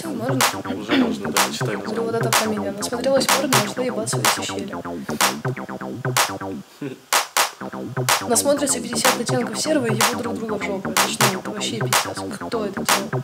все, можно? Уже можно, да, читай. Говорю, вот эта фамилия. Насмотрелась порно, нашла ебаться в эти щели. Насмотрятся 50 оттенков серого и ебут друг друга в жопу. Это что? Это вообще пиздец. Кто это делал?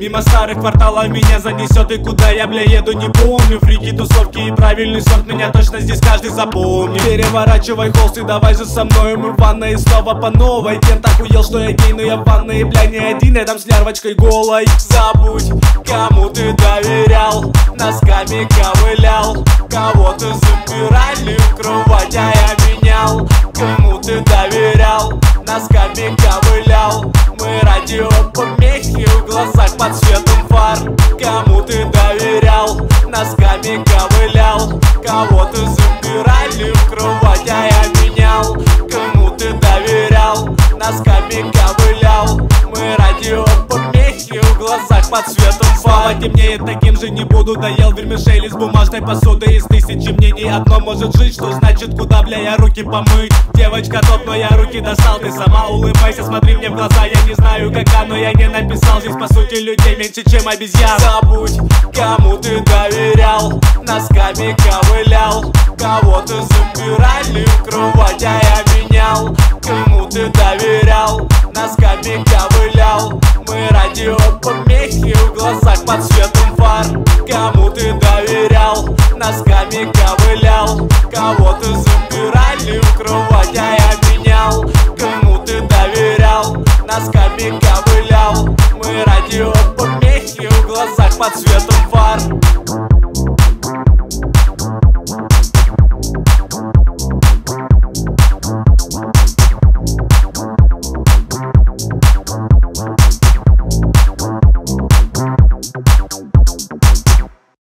Мимо старых кварталов меня занесет И куда я, бля, еду, не помню. Фрики, тусовки и правильный сорт Меня точно здесь каждый запомнит. Переворачивай холст и давай же со мной. Мы в ванной снова по новой. Кент охуел, что я гей, но я в ванной, бля, не один Я там с лярвочкой голой. Забудь, кому ты доверял Носками ковылял. Кого ты забирали в кровать, а я менял. Кому ты доверял Носками ковылял. Мы радио помехи в глазах под светом фар. Кому ты доверял? Носками ковылял. Кого ты забирали в кровать, а я менял. Кому ты доверял? Носками ковылял. Мы радио помехи в глазах под светом фар. Темнеет, таким же не буду. Доел вермишель из бумажной посуды Из тысячи мнений. Одно может жить Что значит куда, бля, я руки помыть. Девочка топ, но я руки достал. Ты сама улыбайся, смотри мне в глаза. Я не знаю как но я не написал. Здесь по сути людей меньше, чем обезьян. Забудь, кому ты доверял. Носками ковылял. Кого ты забирали в кровать, а я менял. Кому ты доверял? Носками ковылял. Мы радио помехи в глазах под